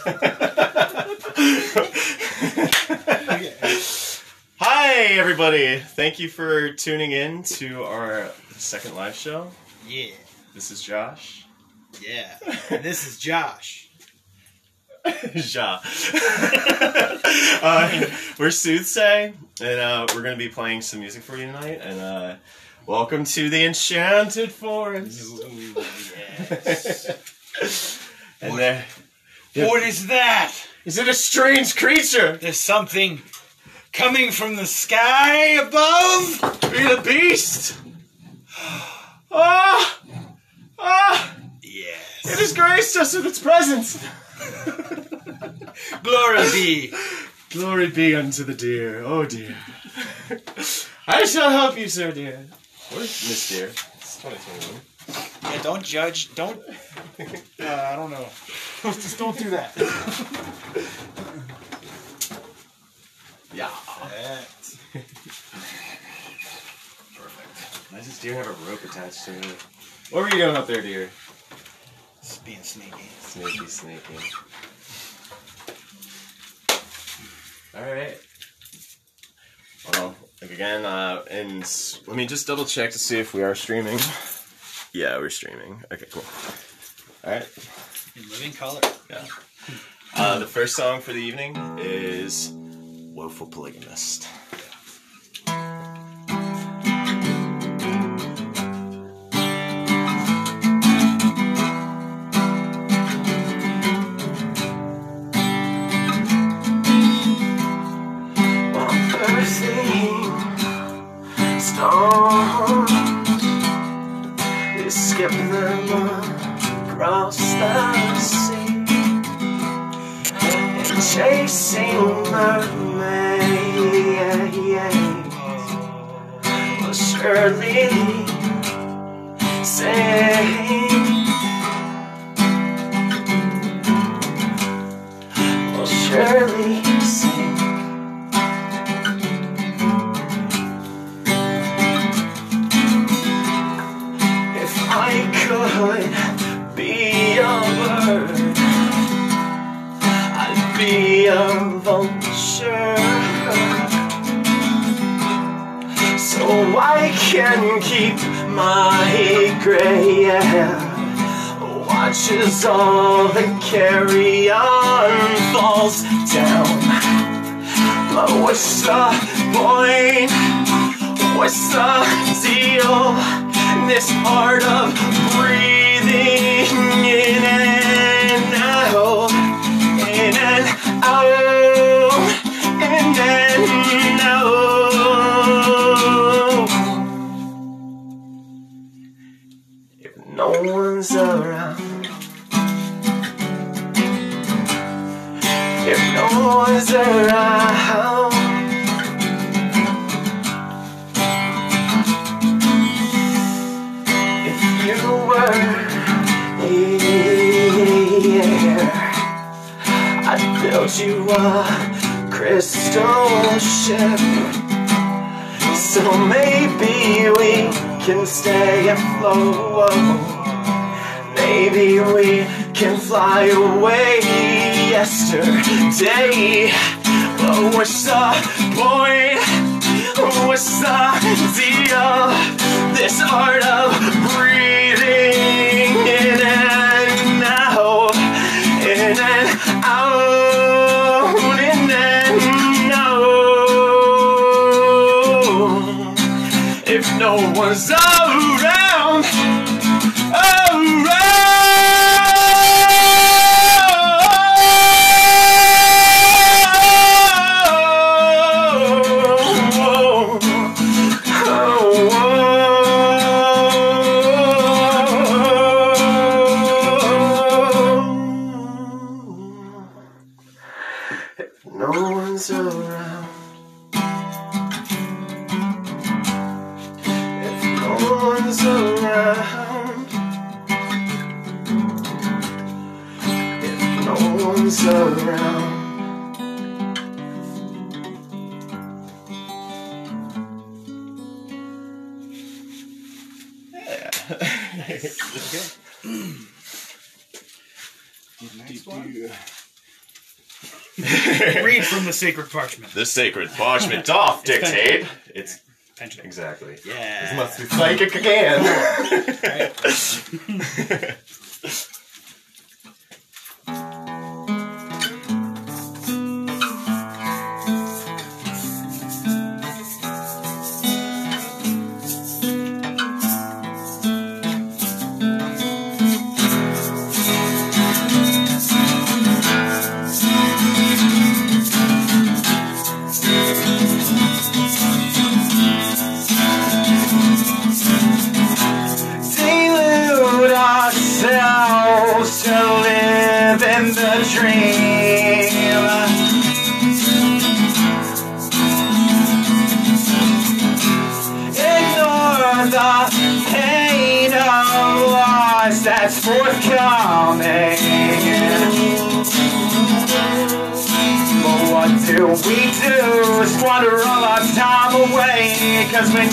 Hi, everybody. Thank you for tuning in to our second live show. Yeah, This is Josh. yeah. And this is Josh. Ja. uh, we're Soothsay, and uh, we're going to be playing some music for you tonight. And uh, welcome to the Enchanted Forest. Yes. and there, what is that? is it a strange creature? There's something coming from the sky above. Be the beast. Ah, ah! Yes. It has graced us with its presence. Glory be. Glory be unto the deer. Oh dear. I shall help you, sir dear. What is Miss Deer? It's 2021. Yeah, don't judge. Don't. Uh, I don't know. Just don't do that. Yeah. That- Why does this deer have a rope attached to it? What were you doing up there, deer? It's being sneaky. Sneaky, sneaky. Alright. Well, again, uh, and let me just double check to see if we are streaming. Yeah, we're streaming. Okay, cool. Alright. In living color. Yeah. Uh, the first song for the evening is Woeful Polygamist. I'd be a vulture. So I can keep my gray. Watches all the carrion falls down. But what's the point? What's the deal? This art of breathing in one's around, if no one's around. If you were here I'd build you a crystal ship. So maybe we can stay afloat Maybe we can fly away yesterday But what's the point? What's the deal? This art of breathing The next one? Read from the sacred parchment. the sacred parchment doth dictate. It's Pendulum. exactly. Yeah. This must be psychic again.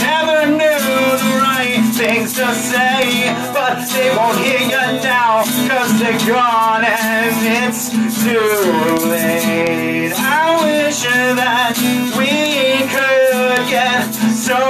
never knew the right things to say But they won't hear you now Cause they're gone and it's too late. I wish that we could get so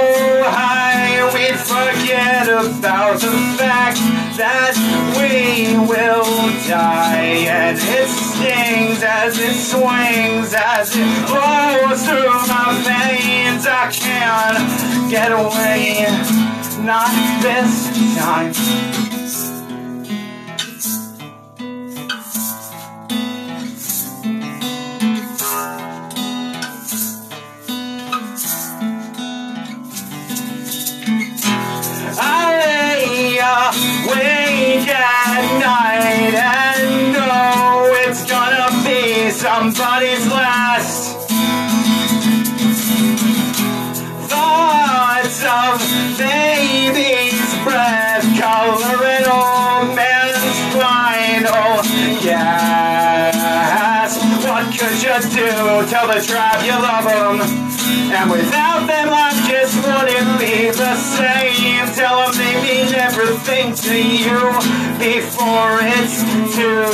high We'd forget about the fact that we will die And it stings as it swings As it flows through my veins. I can't get away. Not this time. I lay awake at night somebody's last. Thoughts of baby's breath coloring old man's blind. Oh, yes. What could you do? Tell the tribe you love them. And without them, life just wouldn't be the same. Tell them they mean everything to you before it's too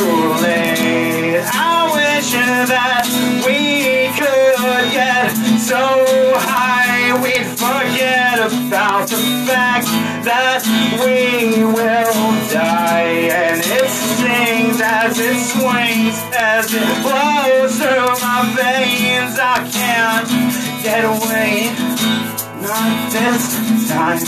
late. That we could get so high we'd forget about the fact that we will die. And it stings as it swings, as it flows through my veins. I can't get away, not this time.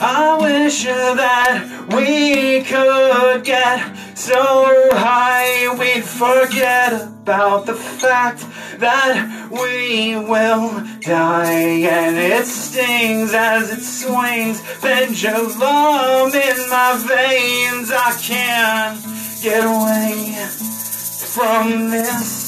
I wish that we could get so high we'd forget about the fact that we will die. And it stings as it swings, pendulum in my veins. I can't get away from this.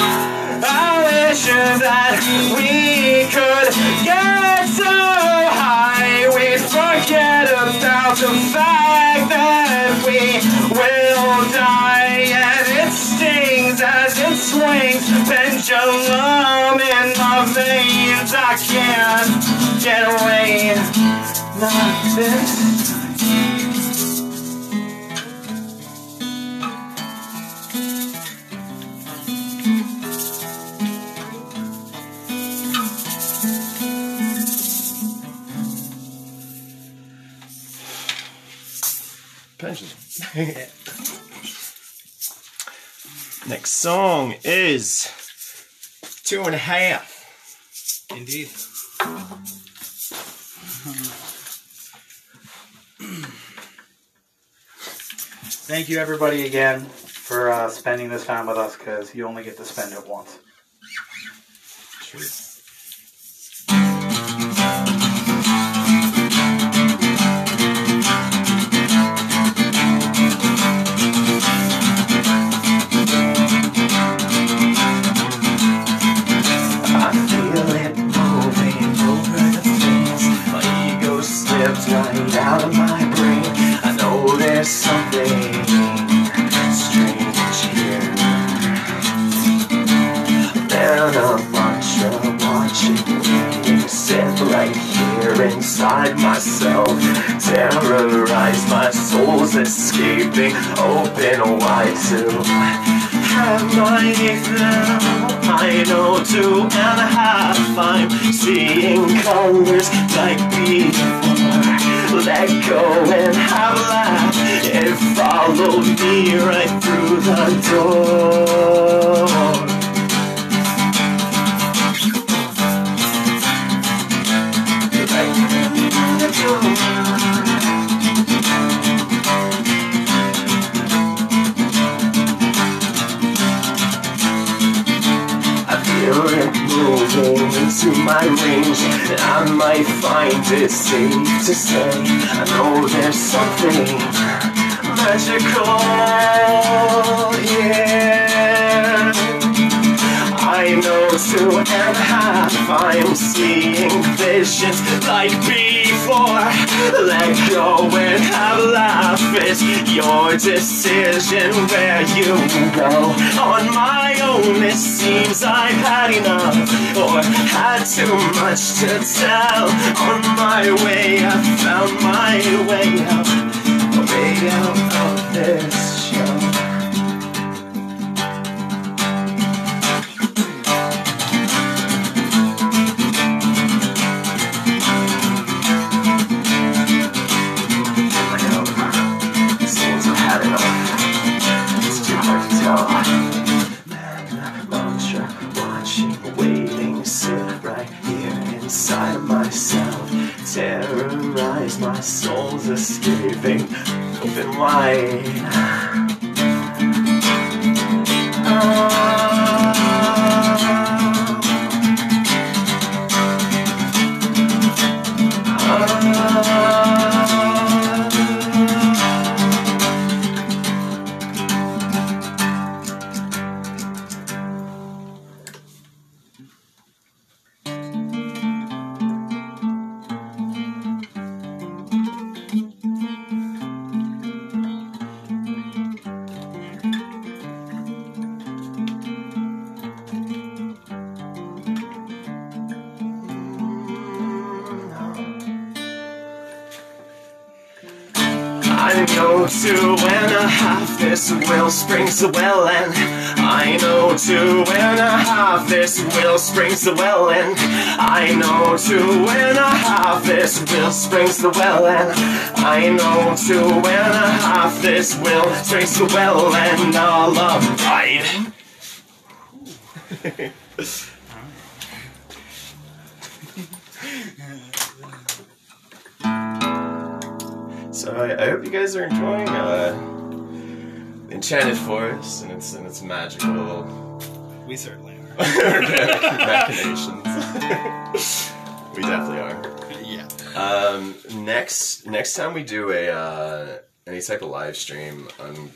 I wish that we could get so high we'd forget about the fact that we will die. And it stings as it swings, pendulum in my veins. I can't get away, not this. Next song is two and a half. Indeed. Thank you, everybody, again for uh, spending this time with us because you only get to spend it once. I Then a of watching sit right here inside myself. Terrorize my soul's escaping, open wide to have my. I know two and a half. I'm seeing colors like before. Let go and have a laugh. It followed me right through the door. Into my range I might find it safe to say I know there's something magical I know two and half I'm seeing visions like before. Let go and have laugh It's your decision where you go. On my own it seems I've had enough Or had too much to tell. On my way I found my way out Way out of this open I know two and a half this will springs the well and I know two and a half this will springs the well and I know two and a half this will springs the well and I know two and a half this will springs the well and all right. you guys are enjoying uh, Enchanted Forest and its and its magical We certainly are. machinations. we definitely are. yeah. Um, next next time we do a uh, any type of live stream, um,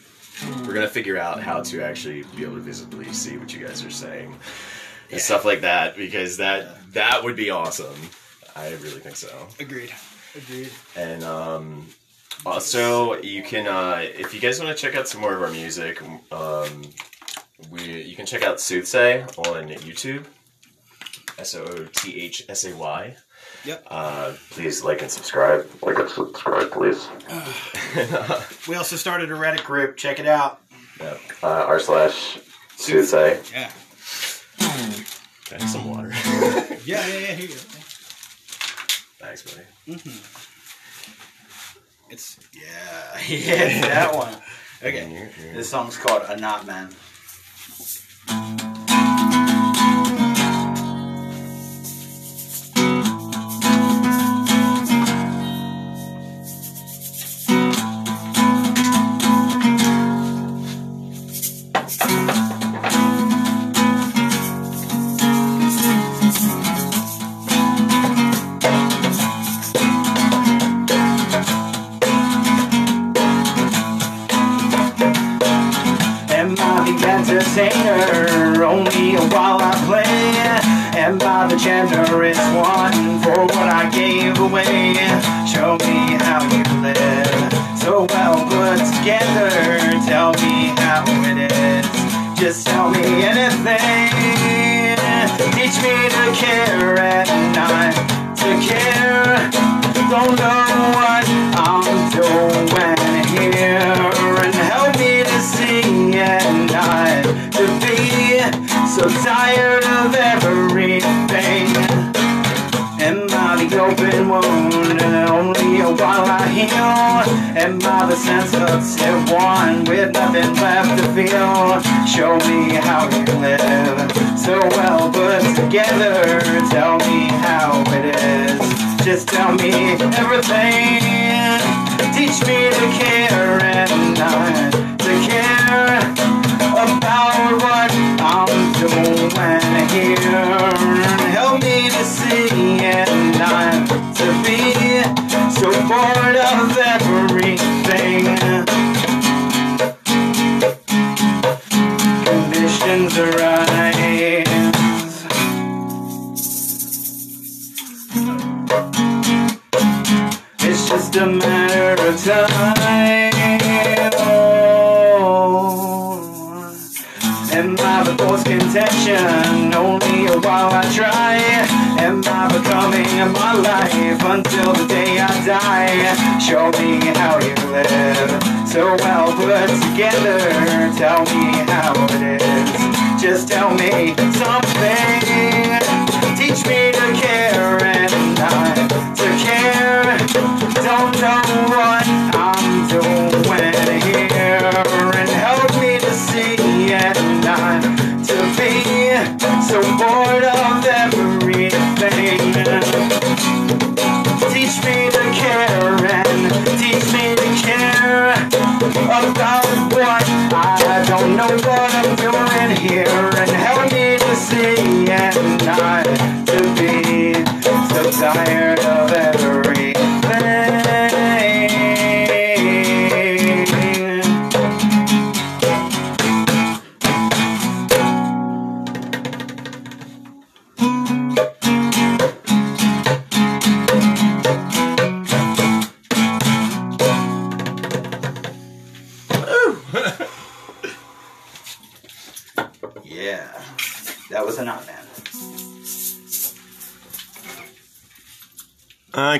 we're gonna figure out how to actually be able to visibly see what you guys are saying and stuff like that because that that would be awesome. I really think so. Agreed. Agreed. And um, also, you can uh, if you guys want to check out some more of our music, um, we you can check out Soothsay on YouTube. S O O T H S A Y. Yep. Uh, please like and subscribe. Like and subscribe, please. We also started a Reddit group. Check it out. yeah. uh, R slash Soothsay. Yeah. Can I have some water? Yeah, yeah, yeah. Here you go. Thanks, buddy. It's yeah, yeah, it's that one. Okay. And you- you- This song's called "Anatman." Together. Tell me how it is. Just tell me anything. Teach me to care and not to care. Don't know Am I the sense of sensitive one with nothing left to feel? Show me how you live, so well put together. Tell me how it is. Just tell me everything. Teach me to care and not to care I'm doing here. Help me to see and not to be so bored of everything. Conditions arise. It's just a matter of time. While I try. Am I becoming my life until the day I die? Show me how you live, so well put together. Tell me how it is. Just tell me something. Teach me to care and not to care. Don't know what I'm doing here, so bored of everything. Teach me to care and teach me to care about what I don't know what I'm doing here, and help me to see and not to be so tired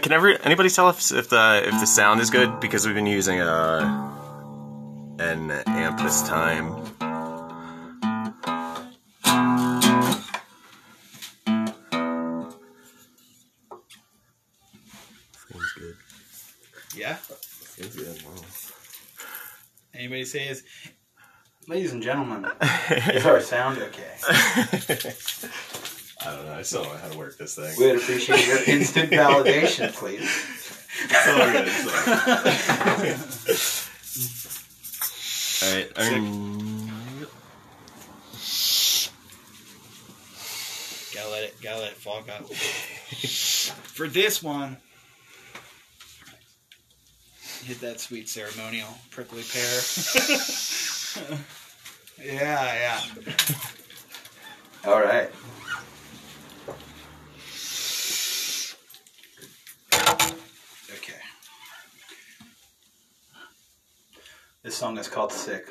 can ever anybody tell if, if the if the sound is good because we've been using uh an amp this time. Seems good. Yeah. Seems good. Wow. Anybody say is, ladies and gentlemen, is our sound okay? I don't know. I still don't know how to work this thing. We'd appreciate your instant validation, please. It's all good. It's all right. Um, Gotta let it, gotta let it fog up. For this one, hit that sweet ceremonial prickly pear. yeah, yeah. All right. This song is called Sick.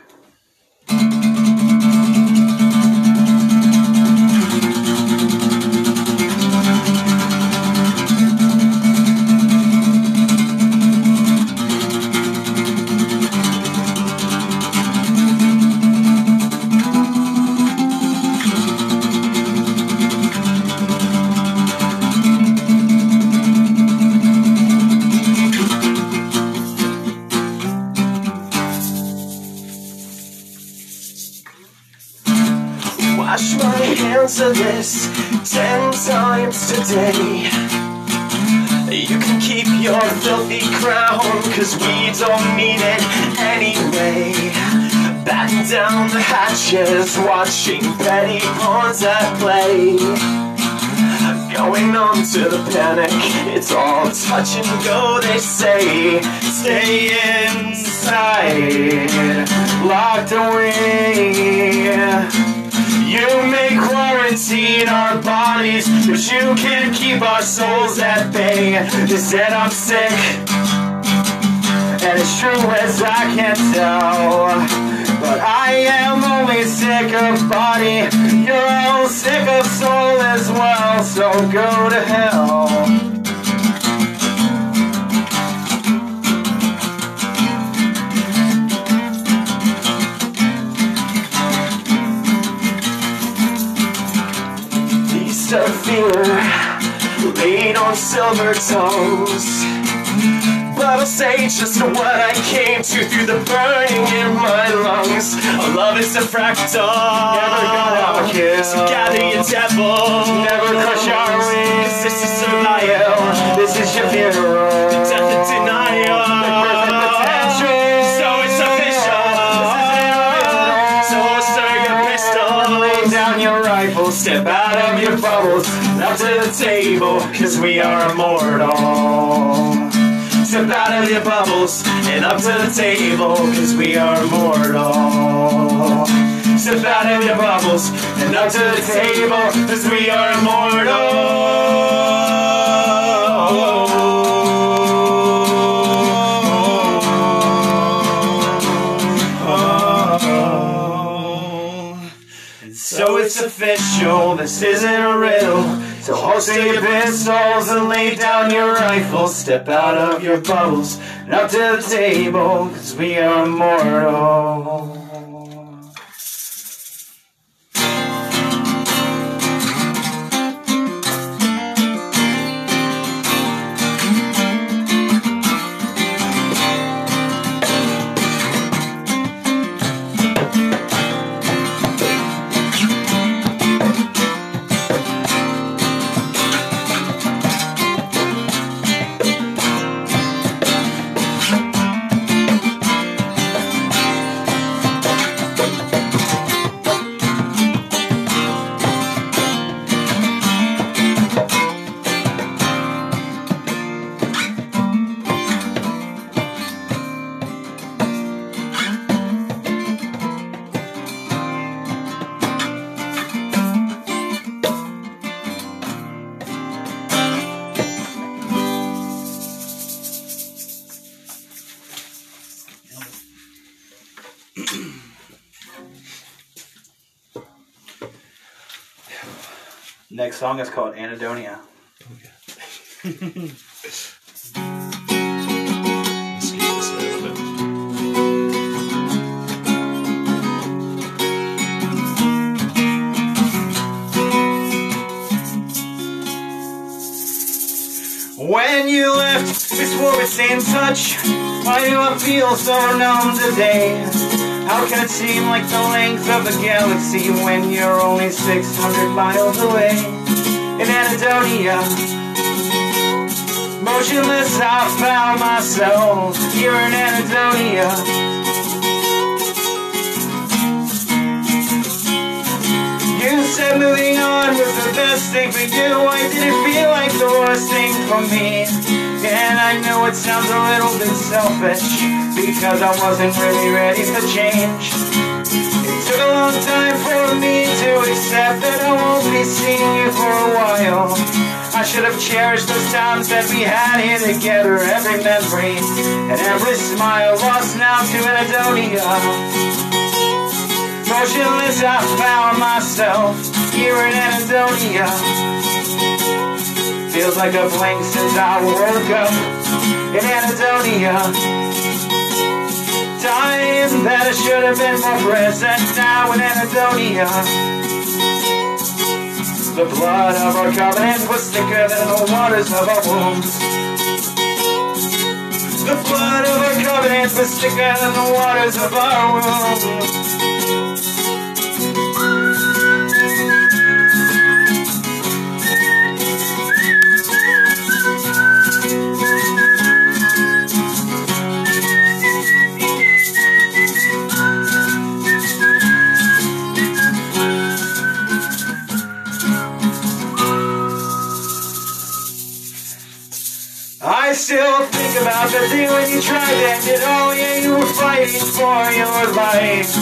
All touch and go, they say. Stay inside, locked away. You may quarantine our bodies, but you can't keep our souls at bay. They said I'm sick, and as true as I can tell. But I am only sick of body, you're all sick of soul as well, so go to hell. Fear, laid on silver toes. but I'll say just what I came to through the burning in my lungs. Our love is a fractal. Never gonna kill. So gather your devil. Never crush our wings. This is survival. This is your funeral. Death and denial. perfect potential. So it's official. So stir your pistol. Lay down your rifle, step out of your bubbles, up to the table, cause we are immortal. Step out of your bubbles and up to the table, cause we are immortal. Step out of your bubbles and up to the table, cause we are immortal. So it's official, this isn't a riddle. So holster your pistols and lay down your rifles. Step out of your bubbles and up to the table, cause we are immortal. Song is called Anhedonia. When you left, we swore we'd stay in touch. Why do I feel so numb today? How can it seem like the length of a galaxy when you're only 600 miles away? In Anhedonia, motionless, I found myself here in Anhedonia. You said moving on was the best thing for you. Why did it feel like the worst thing for me? And I know it sounds a little bit selfish because I wasn't really ready for change. It took a long time for me to accept that I won't be seeing you for a while. I should have cherished those times that we had here together, every memory and every smile lost now to Anhedonia. Motionless, I found myself here in Anhedonia. Feels like a blink since I woke up in Anhedonia. Time that I should have been more present now in Anhedonia. The blood of our covenant was thicker than the waters of our wombs. The blood of our covenant was thicker than the waters of our wombs. Still think about the day when you tried end it all. Yeah, you were fighting for your life.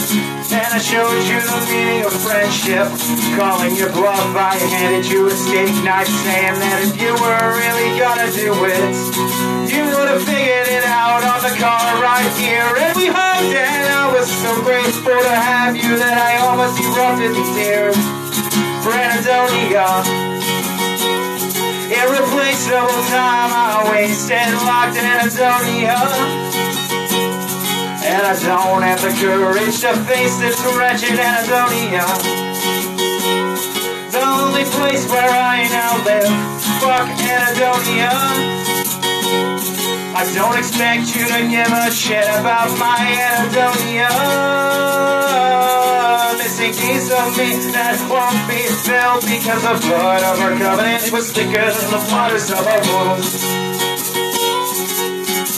And I showed you the meaning of friendship. Calling your bluff, I handed you a steak knife, saying that if you were really gonna do it, you would have figured it out on the car right here. And we hugged, and I was so grateful to have you that I almost erupted in tears. For Anhedonia. Irreplaceable time I wasted locked in Anhedonia. And I don't have the courage to face this wretched Anhedonia. The only place where I now live. Fuck Anhedonia. I don't expect you to give a shit about my anhedonia. Missing piece of me that won't be filled because the blood of our covenant was thicker than the waters of our wounds.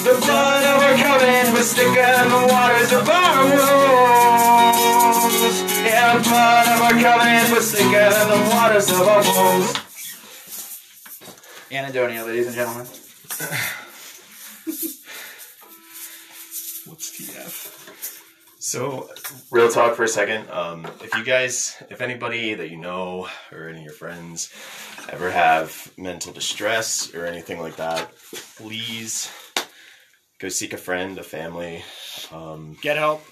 The blood of our covenant was thicker than the waters of our wounds. Yeah, the blood of our covenant was thicker than the waters of our wounds. Anhedonia, ladies and gentlemen. What's TF? So, real talk for a second. Um, if you guys, if anybody that you know or any of your friends ever have mental distress or anything like that, please go seek a friend, a family, um, Get help.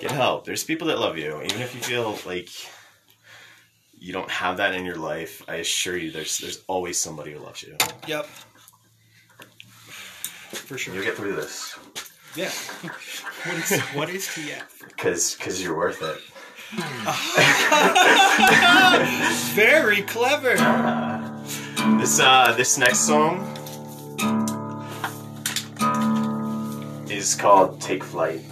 get help. There's people that love you, even if you feel like you don't have that in your life. I assure you, there's there's always somebody who loves you. Yep. For sure. You'll get through this Yeah. what is what is TF? because because you're worth it. Very clever. This uh this next song is called Take Flight.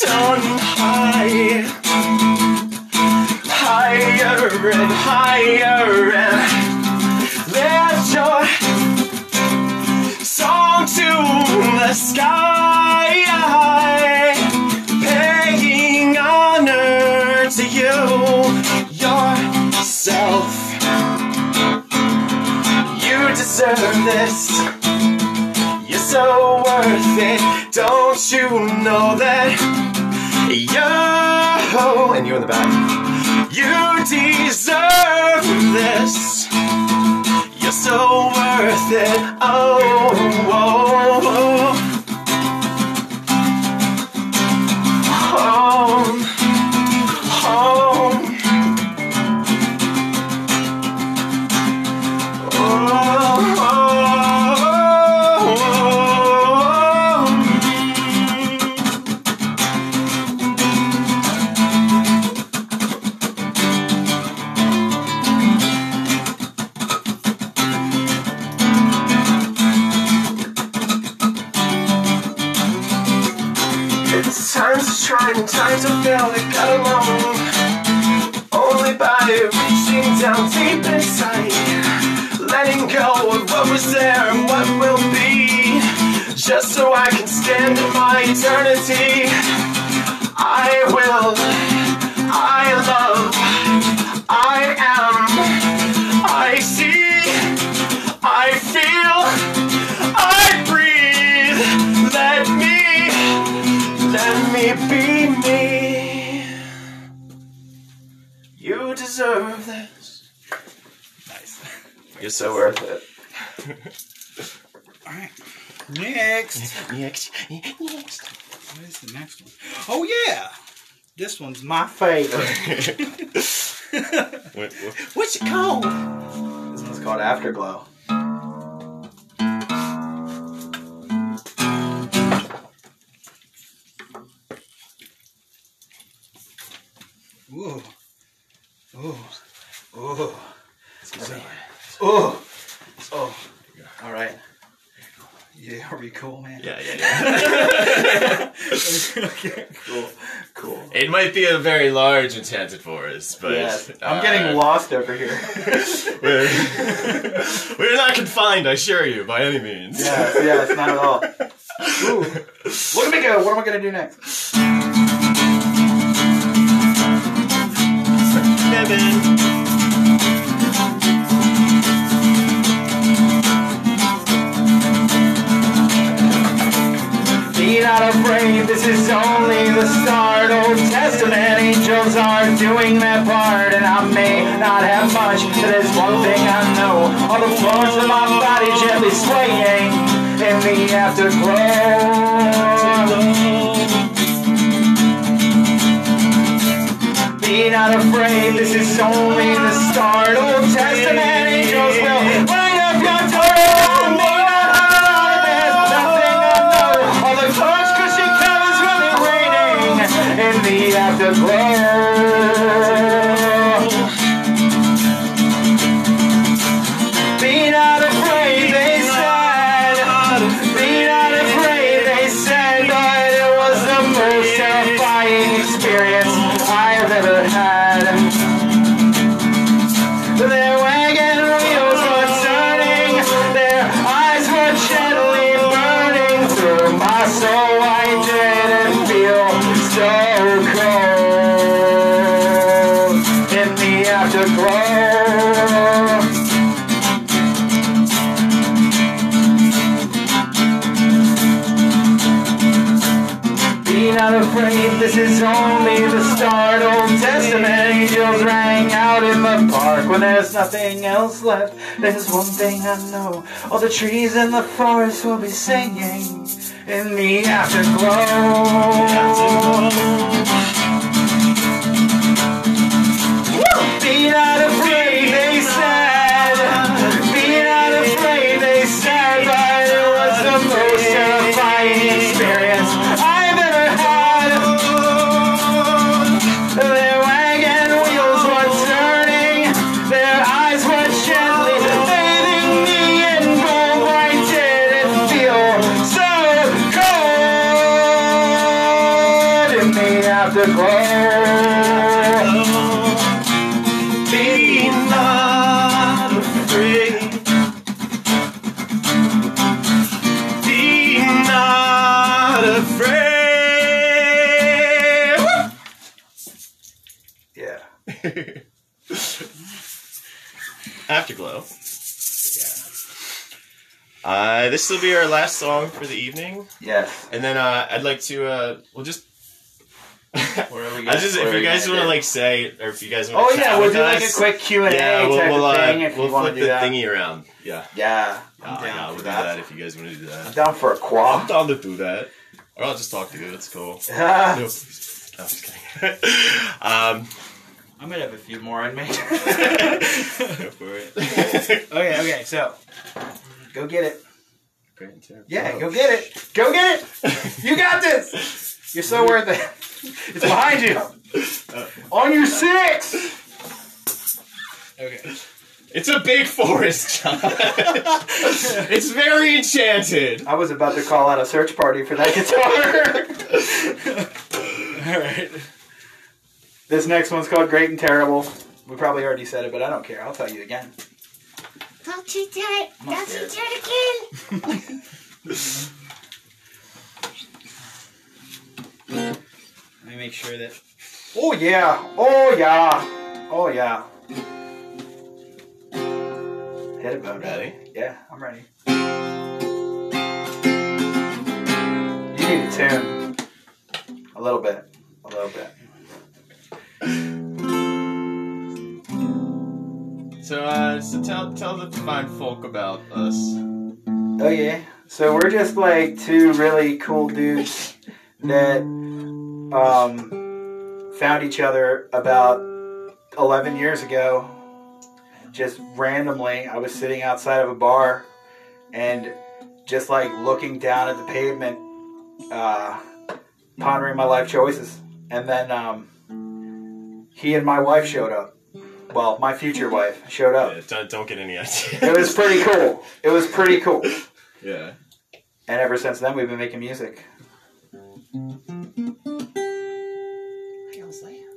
On high, higher and higher and lift your song to the sky, paying honor to you yourself. You deserve this. You're so worth it. Don't you know that? You and you in the back. You deserve this. You're so worth it. Oh, oh. Times to try and times to fail that got alone. Only by reaching down deep inside, letting go of what was there and what will be, just so I can stand in my eternity. I will, I love, You're so worth it. All right. Next. Next. Next. What is the next one? Oh yeah, this one's my favorite. What- what- What's it called? This one's called Afterglow. Ooh. Ooh. Ooh. Ooh. Oh. oh. All right. Yeah, are we cool, man? Yeah, yeah, yeah. okay, cool. Cool. it might be a very large enchanted forest, but Yes. I'm uh, getting lost over here. We're, we're not confined, I assure you, by any means. yes, yes, not at all. Ooh. Look at me go. What am I gonna do next? Kevin. Not afraid, this is only the start. Old Testament angels are doing their part, and I may not have much, but there's one thing I know. All the forms of my body gently swaying in the afterglow. Be not afraid, this is only the start. Old Testament angels will afterglow. There's nothing else left. There's one thing I know all the trees in the forest will be singing in the afterglow. This will be our last song for the evening, Yes. and then uh, I'd like to. Uh, we'll just. Where are we I just if you guys want to like say, or if you guys want Oh to yeah, we'll do like a quick Q and A yeah, we'll, type we'll, of uh, thing if we'll you want flip to the that. thingy around. Yeah, Yeah, I'm yeah, down yeah, for we'll do that. that if you guys want to do that. I'm down for a I'm down to do that, or I'll just talk to you. It's cool. No. No, I'm just kidding. um, I might have a few more in me. go for it. okay, okay, so go get it. Great and terrible. Yeah, go get it. Go get it. You got this. You're so worth it. It's behind you. Oh. On your six. Okay. It's a big forest, John. it's very enchanted. I was about to call out a search party for that guitar. All right. This next one's called Great and Terrible. We probably already said it, but I don't care. I'll tell you again. Don't you dare! I'm Don't you scared. dare again! Let me make sure that. Oh yeah! Oh yeah! Oh yeah! Hit it, Bo. Ready? Yeah, I'm ready. You need a tune. A little bit. A little bit. So, uh, so tell tell the fine folk about us. Oh yeah. So we're just like two really cool dudes that um, found each other about 11 years ago. Just randomly, I was sitting outside of a bar and just like looking down at the pavement, uh, pondering my life choices. And then um, he and my wife showed up. Well, my future wife showed up. Yeah, don't, don't get any ideas. It was pretty cool. It was pretty cool. Yeah. And ever since then, we've been making music.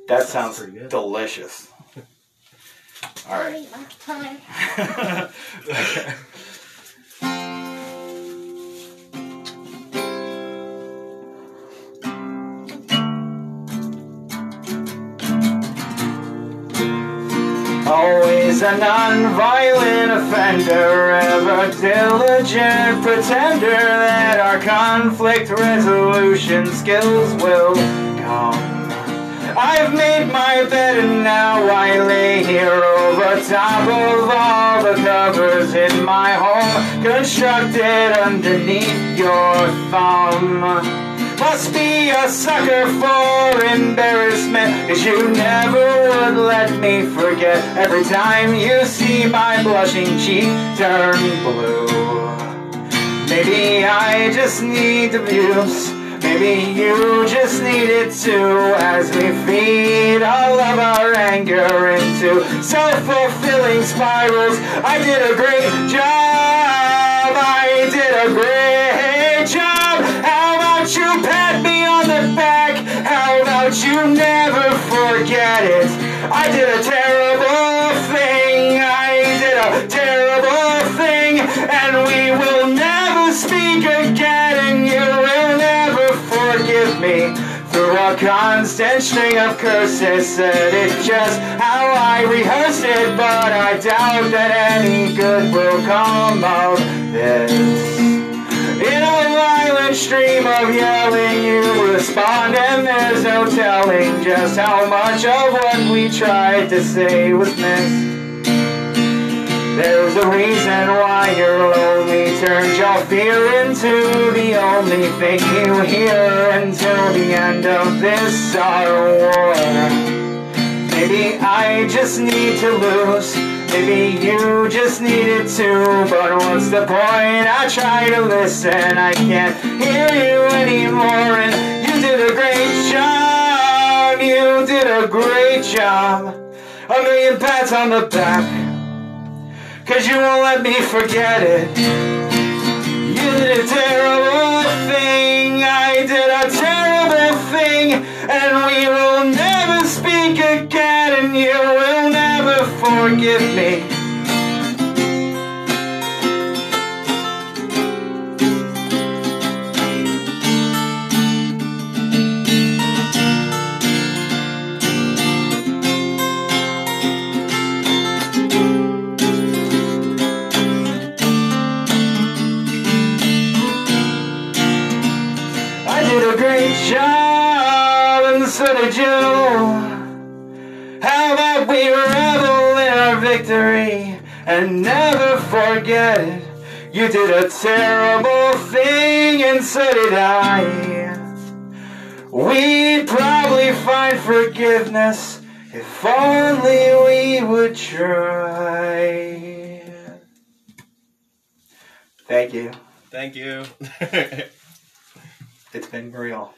That sounds pretty delicious. All right. Eat Always a non-violent offender, ever diligent pretender that our conflict resolution skills will come. I've made my bed and now I lay here over top of all the covers in my home, constructed underneath your thumb. Must be a sucker for embarrassment, cause you never would let me forget every time you see my blushing cheek turn blue. Maybe I just need views. Maybe you just need it too as we feed all of our anger into self-fulfilling spirals. I did a great job. Forget it? I did a terrible thing. I did a terrible thing. And we will never speak again. And you will never forgive me. Through a constant string of curses, said it's just how I rehearsed it, but I doubt that any good will come of this. In a violent stream of yelling, you respond, and there's no telling just how much of what we tried to say was missed. There's a reason why your lonely turns your fear into the only thing you hear until the end of this our war. Maybe I just need to lose. Maybe you just need it too. But what's the point? I try to listen. I can't hear you anymore. And you did a great job. You did a great job. A million pats on the back. Cause you won't let me forget it. You did a terrible thing. I did a terrible thing. And we will never speak forgive me. And never forget it? You did a terrible thing, and so did I. We'd probably find forgiveness if only we would try. Thank you. Thank you. It's been real.